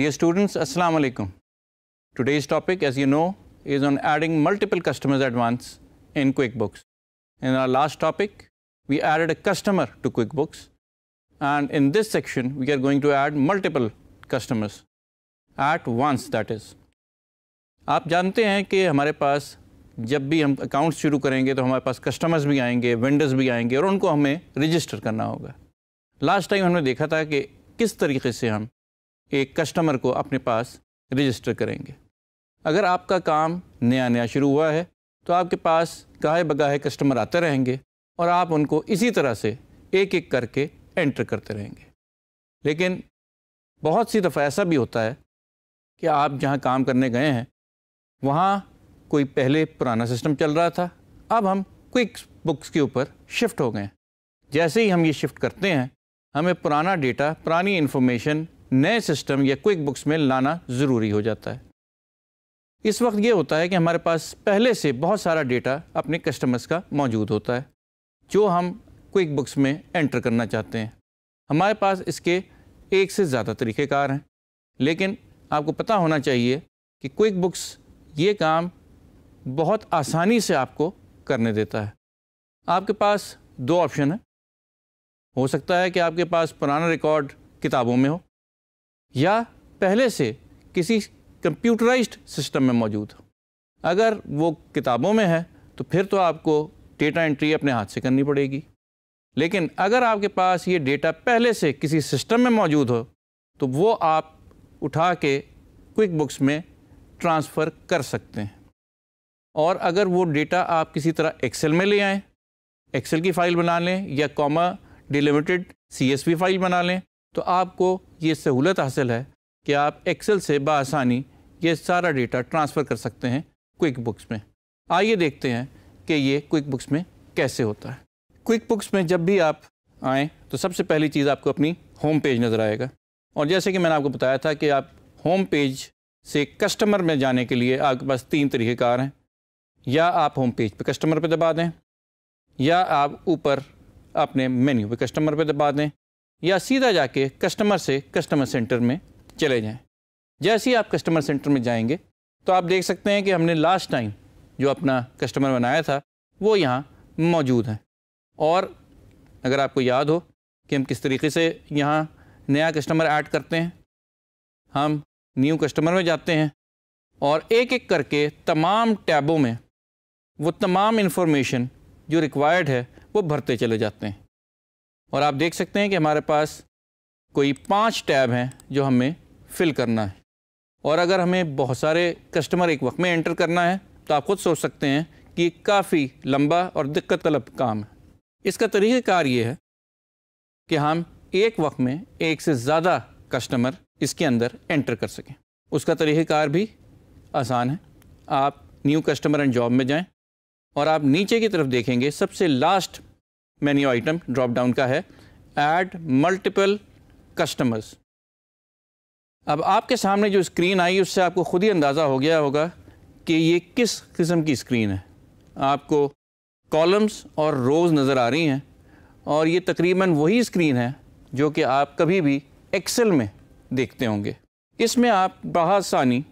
Dear students, Assalamu alaikum. Today's topic, as you know, is on adding multiple customers at once in QuickBooks. In our last topic, we added a customer to QuickBooks. And in this section, we are going to add multiple customers at once, that is. आप जानते हैं कि हमारे पास जब भी हम account शुरू करेंगे तो हमारे पास कस्टमर्स भी आएँगे वेंडर्स भी आएँगे और उनको हमें रजिस्टर करना होगा लास्ट टाइम हमने देखा था कि किस तरीके से हम एक कस्टमर को अपने पास रजिस्टर करेंगे। अगर आपका काम नया नया शुरू हुआ है तो आपके पास गाहे बगाहे कस्टमर आते रहेंगे और आप उनको इसी तरह से एक एक करके एंटर करते रहेंगे। लेकिन बहुत सी दफ़ा ऐसा भी होता है कि आप जहाँ काम करने गए हैं, वहाँ कोई पहले पुराना सिस्टम चल रहा था, अब हम क्विक बुक्स के ऊपर शिफ्ट हो गए जैसे ही हम ये शिफ्ट करते हैं, हमें पुराना डेटा पुरानी इन्फॉर्मेशन नए सिस्टम या क्विक बुक्स में लाना ज़रूरी हो जाता है। इस वक्त ये होता है कि हमारे पास पहले से बहुत सारा डेटा अपने कस्टमर्स का मौजूद होता है, जो हम क्विक बुक्स में एंटर करना चाहते हैं। हमारे पास इसके एक से ज़्यादा तरीक़ेकार हैं, लेकिन आपको पता होना चाहिए कि क्विक बुक्स ये काम बहुत आसानी से आपको करने देता है। आपके पास दो ऑप्शन है। हो सकता है कि आपके पास पुराना रिकॉर्ड किताबों में हो या पहले से किसी कंप्यूटराइज्ड सिस्टम में मौजूद। हो अगर वो किताबों में है तो फिर तो आपको डेटा एंट्री अपने हाथ से करनी पड़ेगी। लेकिन अगर आपके पास ये डेटा पहले से किसी सिस्टम में मौजूद हो तो वो आप उठा के क्विक बुक्स में ट्रांसफ़र कर सकते हैं। और अगर वो डेटा आप किसी तरह एक्सेल में ले आएँ, एक्सेल की फ़ाइल बना लें या कॉमा डिलिमिटेड सी फ़ाइल बना लें तो आपको ये सहूलत हासिल है कि आप एक्सेल से बसानी ये सारा डेटा ट्रांसफ़र कर सकते हैं क्विक बुक्स में। आइए देखते हैं कि ये क्विक बुक्स में कैसे होता है। क्विक बुक्स में जब भी आप आएँ तो सबसे पहली चीज़ आपको अपनी होम पेज नज़र आएगा। और जैसे कि मैंने आपको बताया था कि आप होम पेज से कस्टमर में जाने के लिए आपके पास तीन तरीक़ेकार हैं। या आप होम पेज पे कस्टमर पे दबा दें, या आप ऊपर अपने मेन्यू पे कस्टमर पे दबा दें या सीधा जाके कस्टमर से कस्टमर सेंटर में चले जाएँ। जैसे ही आप कस्टमर सेंटर में जाएँगे तो आप देख सकते हैं कि हमने लास्ट टाइम जो अपना कस्टमर बनाया था, वो यहाँ मौजूद है। और अगर आपको याद हो कि हम किस तरीके से यहाँ नया कस्टमर ऐड करते हैं, हम न्यू कस्टमर में जाते हैं और एक एक करके तमाम टैबों में वो तमाम इन्फॉर्मेशन जो रिक्वायर्ड है, वो भरते चले जाते हैं। और आप देख सकते हैं कि हमारे पास कोई पाँच टैब हैं जो हमें फिल करना है। और अगर हमें बहुत सारे कस्टमर एक वक्त में एंटर करना है तो आप खुद सोच सकते हैं कि काफ़ी लंबा और दिक्कत तलब काम है। इसका तरीक़ार ये है कि हम एक वक्त में एक से ज़्यादा कस्टमर इसके अंदर एंटर कर सकें। उसका तरीक़ार भी आसान है। आप न्यू कस्टमर एंड जॉब में जाएँ और आप नीचे की तरफ़ देखेंगे, सबसे last menu item drop down का है. ऐड मल्टीपल कस्टमर्स अब आपके सामने जो स्क्रीन आई, उससे आपको खुद ही अंदाज़ा हो गया होगा कि ये किस किस्म की स्क्रीन है. आपको कॉलम्स और रोज़ नज़र आ रही हैं और ये तकरीबन वही स्क्रीन है जो कि आप कभी भी एक्सेल में देखते होंगे. इसमें आप बसानी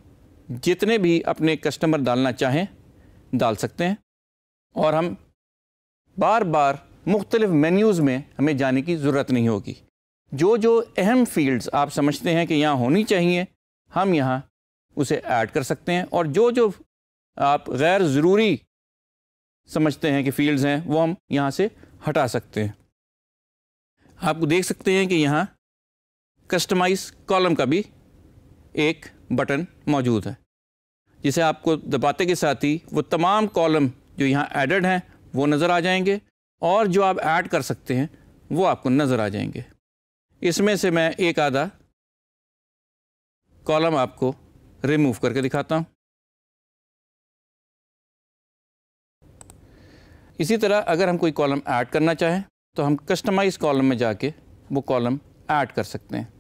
जितने भी अपने कस्टमर डालना चाहें, डाल सकते हैं और हम बार बार मुख्तलिफ़ मेन्यूज़ में हमें जाने की ज़रूरत नहीं होगी। जो जो अहम फील्ड्स आप समझते हैं कि यहाँ होनी चाहिए, हम यहाँ उसे ऐड कर सकते हैं और जो जो आप गैर ज़रूरी समझते हैं कि फील्ड्स हैं, वो हम यहाँ से हटा सकते हैं। आप देख सकते हैं कि यहाँ कस्टमाइज कॉलम का भी एक बटन मौजूद है। जिसे आपको दबाते के साथ ही वो तमाम कॉलम जो यहाँ एडेड हैं, वो नज़र आ जाएँगे। और जो आप ऐड कर सकते हैं, वो आपको नज़र आ जाएँगे। इसमें से मैं एक आधा कॉलम आपको रिमूव करके दिखाता हूँ। इसी तरह अगर हम कोई कॉलम ऐड करना चाहें तो हम कस्टमाइज कॉलम में जाके वो कॉलम ऐड कर सकते हैं।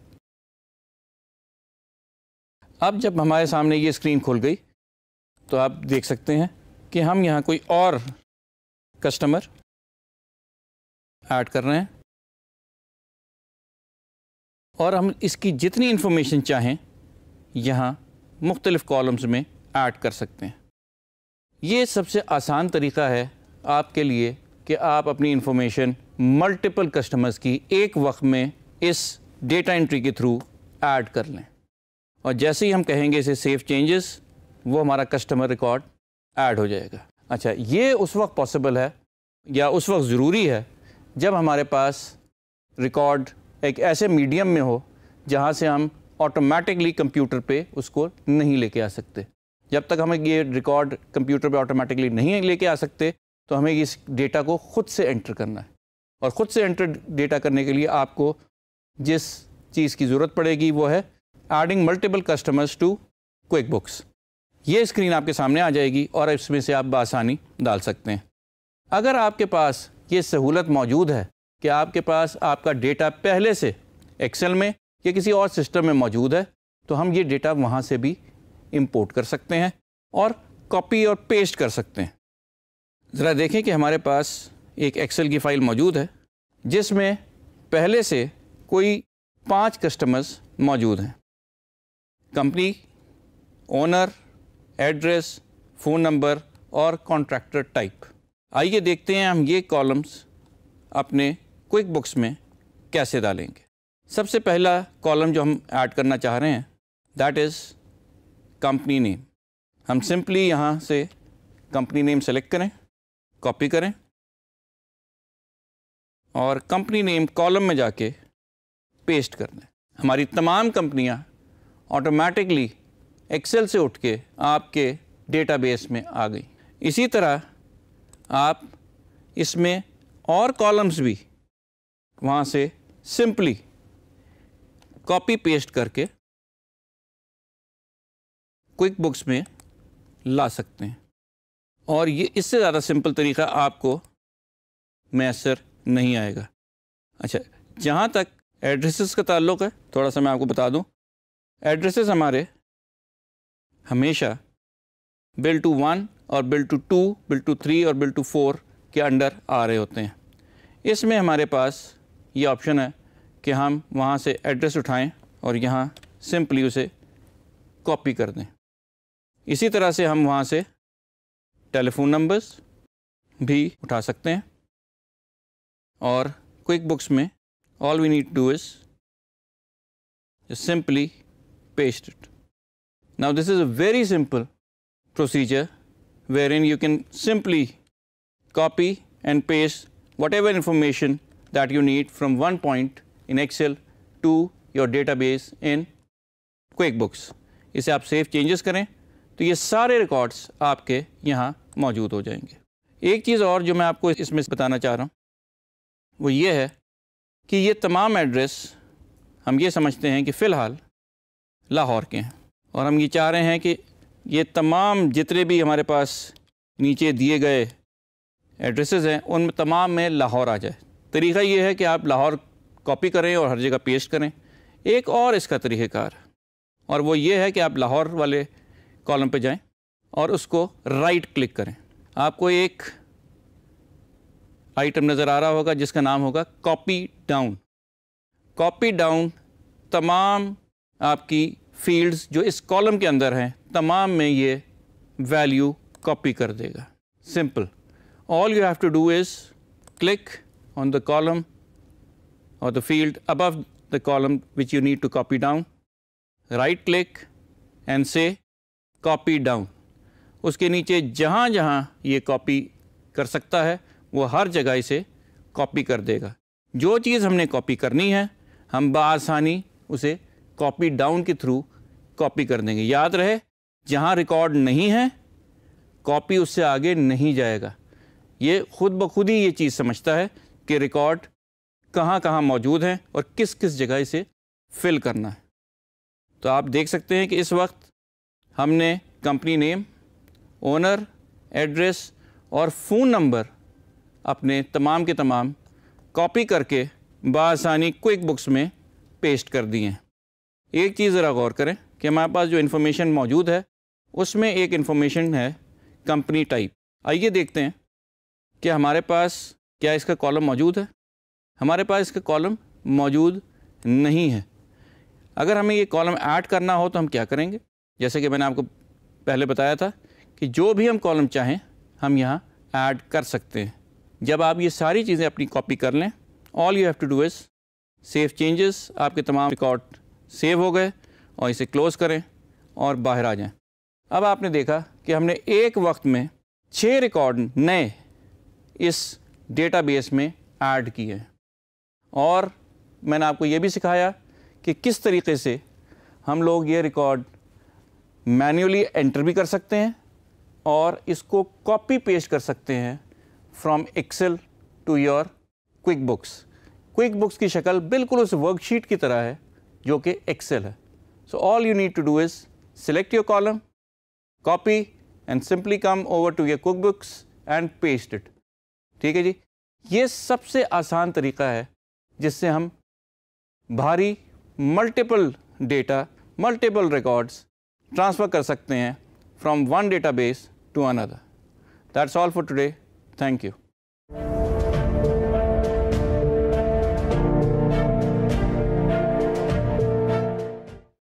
अब जब हमारे सामने ये स्क्रीन खुल गई तो आप देख सकते हैं कि हम यहाँ कोई और कस्टमर ऐड कर रहे हैं। और हम इसकी जितनी इन्फॉर्मेशन चाहें, यहाँ मुख्तलिफ़ कॉलम्स में ऐड कर सकते हैं। ये सबसे आसान तरीका है आपके लिए कि आप अपनी इन्फॉर्मेशन मल्टीपल कस्टमर्स की एक वक्त में इस डेटा एंट्री के थ्रू ऐड कर लें। और जैसे ही हम कहेंगे इसे सेव चेंजेस वो हमारा कस्टमर रिकॉर्ड ऐड हो जाएगा। अच्छा ये उस वक्त पॉसिबल है या उस वक्त ज़रूरी है? जब हमारे पास रिकॉर्ड एक ऐसे मीडियम में हो, जहाँ से हम ऑटोमेटिकली कंप्यूटर पे उसको नहीं लेके आ सकते। जब तक हमें ये रिकॉर्ड कंप्यूटर पे ऑटोमेटिकली नहीं लेके आ सकते तो हमें इस डेटा को ख़ुद से एंटर करना है। और ख़ुद से एंटर डेटा करने के लिए आपको जिस चीज़ की ज़रूरत पड़ेगी वो है adding multiple customers to QuickBooks ये स्क्रीन आपके सामने आ जाएगी और इसमें से आप बसानी डाल सकते हैं। अगर आपके पास ये सहूलत मौजूद है कि आपके पास आपका डेटा पहले से एक्सेल में या किसी और सिस्टम में मौजूद है तो हम ये डेटा वहाँ से भी इंपोर्ट कर सकते हैं और कॉपी और पेस्ट कर सकते हैं। ज़रा देखें कि हमारे पास एक एक्सेल की फ़ाइल मौजूद है, जिसमें पहले से कोई पाँच कस्टमर्स मौजूद हैं। Company owner address phone number और कॉन्ट्रैक्टर टाइप आइए देखते हैं हम ये कॉलम्स अपने क्विक बुक्स में कैसे डालेंगे। सबसे पहला कॉलम जो हम ऐड करना चाह रहे हैं दैट इज़ कंपनी नेम हम सिंपली यहाँ से कंपनी नेम सेलेक्ट करें कॉपी करें और कंपनी नेम कॉलम में जाके पेस्ट कर दें। हमारी तमाम कंपनियाँ ऑटोमेटिकली एक्सेल से उठ के आपके डेटाबेस में आ गई। इसी तरह आप इसमें और कॉलम्स भी वहाँ से सिंपली कॉपी पेस्ट करके क्विक बुक्स में ला सकते हैं। और ये इससे ज़्यादा सिंपल तरीका आपको मैसर नहीं आएगा। अच्छा जहाँ तक एड्रेसेस का ताल्लुक़ है, थोड़ा सा मैं आपको बता दूँ। एड्रेसेस हमारे हमेशा बिल टू वन और bill to two, bill to three और बिल टू फोर के अंडर आ रहे होते हैं। इसमें हमारे पास ये ऑप्शन है कि हम वहाँ से एड्रेस उठाएँ और यहाँ सिंपली उसे कॉपी कर दें। इसी तरह से हम वहाँ से टेलीफोन नंबर्स भी उठा सकते हैं और क्विक बुक्स में all we need to is simply paste it now this is a very simple procedure wherein you can simply copy and paste whatever information that you need from one point in Excel to your database in QuickBooks. इसे आप save changes करें तो ये सारे records आपके यहाँ मौजूद हो जाएँगे एक चीज़ और जो मैं आपको इसमें बताना चाह रहा हूँ वो ये है कि ये तमाम एड्रेस हम ये समझते हैं कि फ़िलहाल लाहौर के हैं और हम ये चाह रहे हैं कि ये तमाम जितने भी हमारे पास नीचे दिए गए एड्रेसेस हैं, उन तमाम में लाहौर आ जाए। तरीका ये है कि आप लाहौर कॉपी करें और हर जगह पेस्ट करें। एक और इसका तरीक़ेकार, और वो ये है कि आप लाहौर वाले कॉलम पे जाएँ और उसको राइट क्लिक करें। आपको एक आइटम नज़र आ रहा होगा, जिसका नाम होगा कॉपी डाउन कॉपी डाउन तमाम आपकी फील्ड्स जो इस कॉलम के अंदर हैं तमाम में ये वैल्यू कॉपी कर देगा। Simple all you have to do is click on the column और the field above the column which you need to copy down right click and से कॉपी डाउन उसके नीचे जहाँ जहाँ ये कॉपी कर सकता है, वो हर जगह इसे कॉपी कर देगा। जो चीज़ हमने कॉपी करनी है, हम बसानी उसे कॉपी डाउन के थ्रू कॉपी कर देंगे। याद रहे जहाँ रिकॉर्ड नहीं है, कॉपी उससे आगे नहीं जाएगा। ये खुद ब खुद ही ये चीज़ समझता है कि रिकॉर्ड कहाँ कहाँ मौजूद हैं और किस किस जगह इसे फिल करना है। तो आप देख सकते हैं कि इस वक्त हमने कंपनी नेम, ओनर, एड्रेस और फ़ोन नंबर अपने तमाम के तमाम कॉपी करके बासानी क्विक बुक्स में पेस्ट कर दिए हैं। एक चीज़ ज़रा गौर करें। कि हमारे पास जो इन्फॉर्मेशन मौजूद है, उसमें एक इन्फॉर्मेशन है कंपनी टाइप आइए देखते हैं कि हमारे पास क्या इसका कॉलम मौजूद है। हमारे पास इसका कॉलम मौजूद नहीं है। अगर हमें ये कॉलम ऐड करना हो तो हम क्या करेंगे? जैसे कि मैंने आपको पहले बताया था कि जो भी हम कॉलम चाहें, हम यहाँ ऐड कर सकते हैं। जब आप ये सारी चीज़ें अपनी कॉपी कर लें all you have to do is save changes आपके तमाम रिकॉर्ड सेव हो गए। और इसे क्लोज़ करें और बाहर आ जाएँ। अब आपने देखा कि हमने एक वक्त में छः रिकॉर्ड नए इस डेटाबेस में ऐड किए हैं। और मैंने आपको ये भी सिखाया कि किस तरीके से हम लोग ये रिकॉर्ड मैन्युअली एंटर भी कर सकते हैं और इसको कॉपी पेस्ट कर सकते हैं from Excel to your QuickBooks QuickBooks की शक्ल बिल्कुल उस वर्कशीट की तरह है जो कि एक्सेल है। All you need to do is select your column copy and simply come over to your QuickBooks and paste it ठीक है जी? ये सबसे आसान तरीका है जिससे हम भारी multiple data multiple records transfer कर सकते हैं from one database to another that's all for today thank you